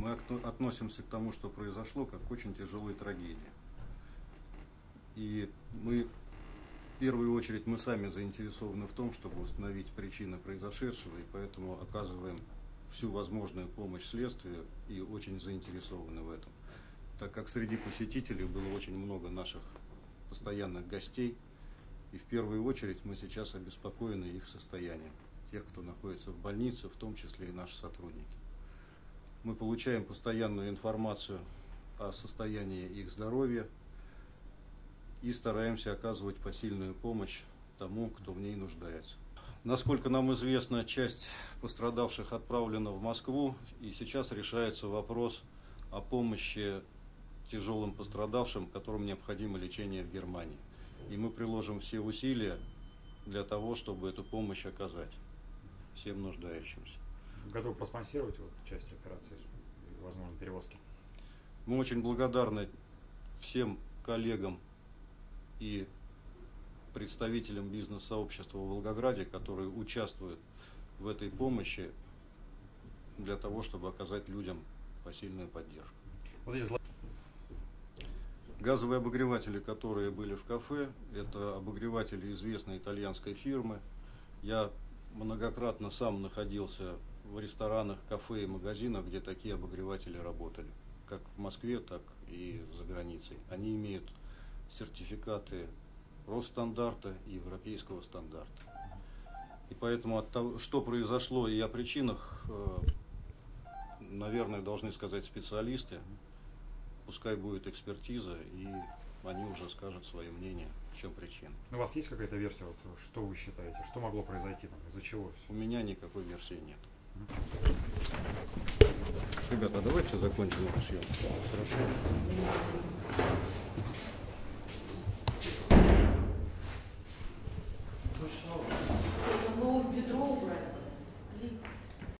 Мы относимся к тому, что произошло, как к очень тяжелой трагедии. И мы, в первую очередь, мы сами заинтересованы в том, чтобы установить причины произошедшего, и поэтому оказываем всю возможную помощь следствию и очень заинтересованы в этом. Так как среди посетителей было очень много наших постоянных гостей, и в первую очередь мы сейчас обеспокоены их состоянием, тех, кто находится в больнице, в том числе и наши сотрудники. Мы получаем постоянную информацию о состоянии их здоровья и стараемся оказывать посильную помощь тому, кто в ней нуждается. Насколько нам известно, часть пострадавших отправлена в Москву, и сейчас решается вопрос о помощи тяжелым пострадавшим, которым необходимо лечение в Германии. И мы приложим все усилия для того, чтобы эту помощь оказать всем нуждающимся. Готовы проспонсировать вот часть операции, возможно, перевозки? Мы очень благодарны всем коллегам и представителям бизнес-сообщества в Волгограде, которые участвуют в этой помощи для того, чтобы оказать людям посильную поддержку. Вот здесь... Газовые обогреватели, которые были в кафе, это обогреватели известной итальянской фирмы. Я многократно сам находился в ресторанах, кафе и магазинах, где такие обогреватели работали, как в Москве, так и за границей. Они имеют сертификаты Росстандарта и европейского стандарта. И поэтому от того, что произошло и о причинах, э, наверное, должны сказать специалисты. Пускай будет экспертиза, и они уже скажут свое мнение, в чем причина. У вас есть какая-то версия, вот, что вы считаете, что могло произойти, из-за чего? У меня никакой версии нет. Ребята, давайте закончим эту съемку. Хорошо. Ну, ведро убрать.